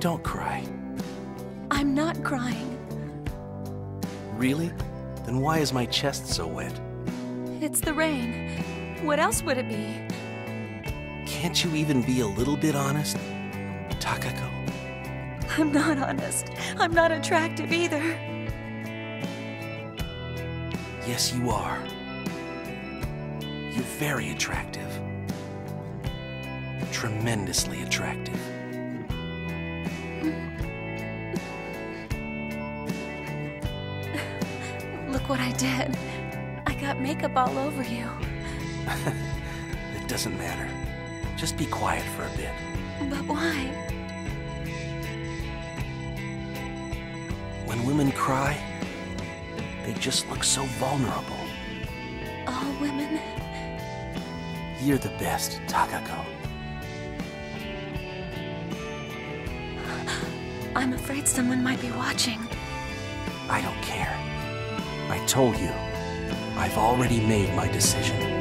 Don't cry. I'm not crying. Really? Then why is my chest so wet? It's the rain. What else would it be? Can't you even be a little bit honest? Takako? I'm not honest. I'm not attractive either. Yes, you are. You're very attractive. Tremendously attractive. Look what I did. I got makeup all over you. it doesn't matter. Just be quiet for a bit. But why? When women cry, they just look so vulnerable. All women? You're the best, Takako. I'm afraid someone might be watching. I don't care. I told you. I've already made my decision.